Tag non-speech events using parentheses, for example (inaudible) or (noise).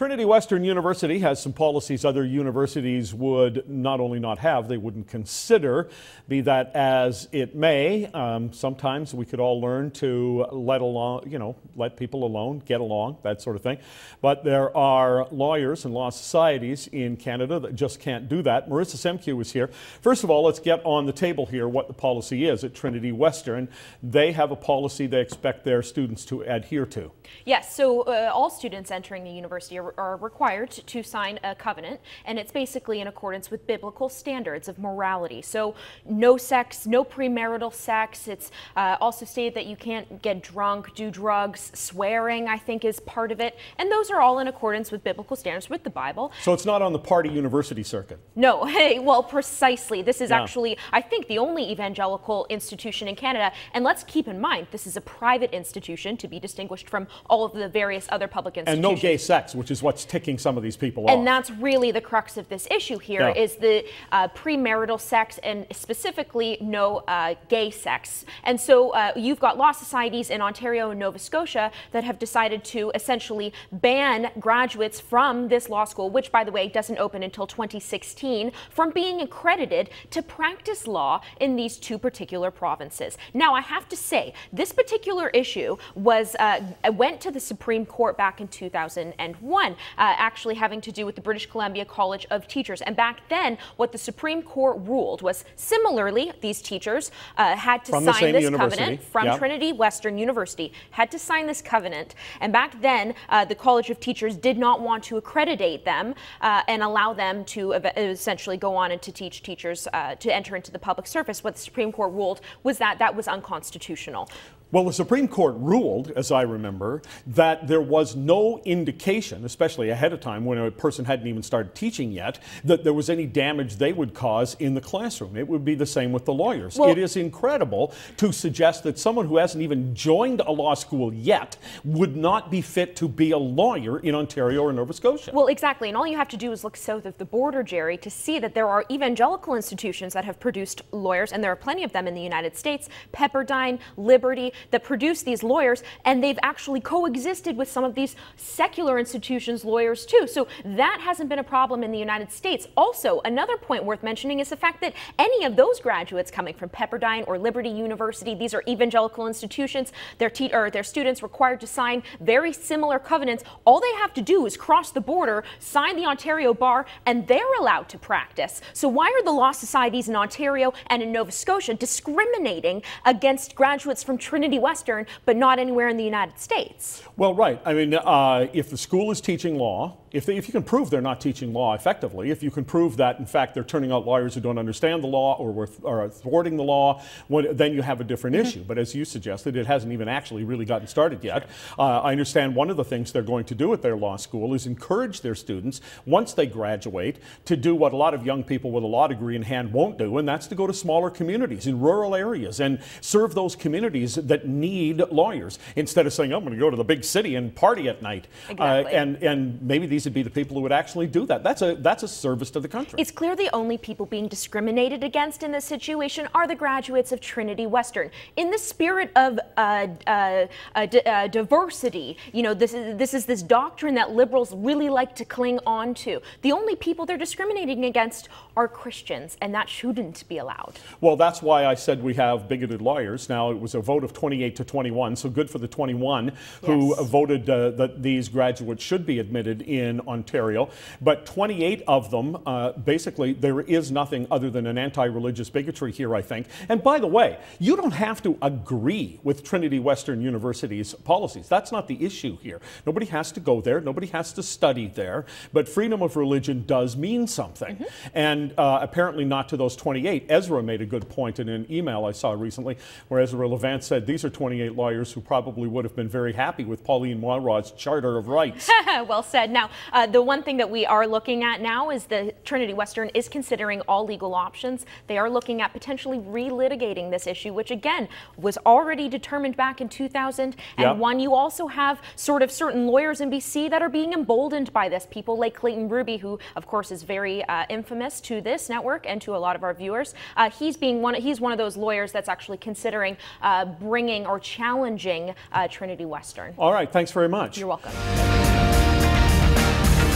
Trinity Western University has some policies other universities would not only not have, they wouldn't consider. Be that as it may, um, sometimes we could all learn to let alone, you know, let people alone, get along, that sort of thing. But there are lawyers and law societies in Canada that just can't do that. Marissa Semkiw was here. First of all, let's get on the table here what the policy is at Trinity Western. They have a policy they expect their students to adhere to. Yes, so uh, all students entering the university are are required to sign a covenant, and it's basically in accordance with biblical standards of morality. So, no sex, no premarital sex. It's uh, also stated that you can't get drunk, do drugs, swearing, I think, is part of it. And those are all in accordance with biblical standards, with the Bible. So, it's not on the party university circuit? No, (laughs) hey, well, precisely. This is yeah. actually, I think, the only evangelical institution in Canada. And let's keep in mind, this is a private institution to be distinguished from all of the various other public institutions. And no gay sex, which is what's ticking some of these people and off. And that's really the crux of this issue here yeah. is the uh, premarital sex and specifically no uh, gay sex. And so uh, you've got law societies in Ontario and Nova Scotia that have decided to essentially ban graduates from this law school, which by the way doesn't open until 2016, from being accredited to practice law in these two particular provinces. Now I have to say this particular issue was uh, went to the Supreme Court back in 2001 uh, actually having to do with the British Columbia College of Teachers. And back then, what the Supreme Court ruled was similarly, these teachers uh, had to from sign this university. covenant from yep. Trinity Western University, had to sign this covenant. And back then, uh, the College of Teachers did not want to accreditate them uh, and allow them to essentially go on and to teach teachers uh, to enter into the public service. What the Supreme Court ruled was that that was unconstitutional. Well, the Supreme Court ruled, as I remember, that there was no indication, especially ahead of time when a person hadn't even started teaching yet, that there was any damage they would cause in the classroom. It would be the same with the lawyers. Well, it is incredible to suggest that someone who hasn't even joined a law school yet would not be fit to be a lawyer in Ontario or Nova Scotia. Well, exactly. And all you have to do is look south of the border, Jerry, to see that there are evangelical institutions that have produced lawyers, and there are plenty of them in the United States Pepperdine, Liberty that produce these lawyers, and they've actually coexisted with some of these secular institutions' lawyers too. So that hasn't been a problem in the United States. Also, another point worth mentioning is the fact that any of those graduates coming from Pepperdine or Liberty University, these are evangelical institutions, their, or their students required to sign very similar covenants. All they have to do is cross the border, sign the Ontario bar, and they're allowed to practice. So why are the law societies in Ontario and in Nova Scotia discriminating against graduates from Trinity Western, but not anywhere in the United States. Well, right. I mean, uh, if the school is teaching law, if, they, if you can prove they're not teaching law effectively, if you can prove that, in fact, they're turning out lawyers who don't understand the law or are thwarting the law, when, then you have a different mm -hmm. issue. But as you suggested, it hasn't even actually really gotten started yet. Uh, I understand one of the things they're going to do at their law school is encourage their students, once they graduate, to do what a lot of young people with a law degree in hand won't do, and that's to go to smaller communities in rural areas and serve those communities that need lawyers instead of saying, I'm going to go to the big city and party at night. Exactly. Uh, and, and maybe these these would be the people who would actually do that. That's a that's a service to the country. It's clear the only people being discriminated against in this situation are the graduates of Trinity Western. In the spirit of uh, uh, uh, uh diversity, you know, this is this is this doctrine that liberals really like to cling on to. The only people they're discriminating against are Christians, and that shouldn't be allowed. Well, that's why I said we have bigoted lawyers. Now, it was a vote of 28 to 21, so good for the 21 who voted uh, that these graduates should be admitted in in Ontario, but 28 of them, uh, basically, there is nothing other than an anti religious bigotry here, I think. And by the way, you don't have to agree with Trinity Western University's policies. That's not the issue here. Nobody has to go there, nobody has to study there, but freedom of religion does mean something. Mm -hmm. And uh, apparently not to those 28. Ezra made a good point in an email I saw recently where Ezra Levant said these are 28 lawyers who probably would have been very happy with Pauline Marois's Charter of Rights. (laughs) well said. Now, uh, the one thing that we are looking at now is the Trinity Western is considering all legal options. They are looking at potentially relitigating this issue, which again was already determined back in 2001. Yep. You also have sort of certain lawyers in BC that are being emboldened by this. People like Clayton Ruby, who of course is very uh, infamous to this network and to a lot of our viewers. Uh, he's being one. He's one of those lawyers that's actually considering uh, bringing or challenging uh, Trinity Western. All right. Thanks very much. You're welcome.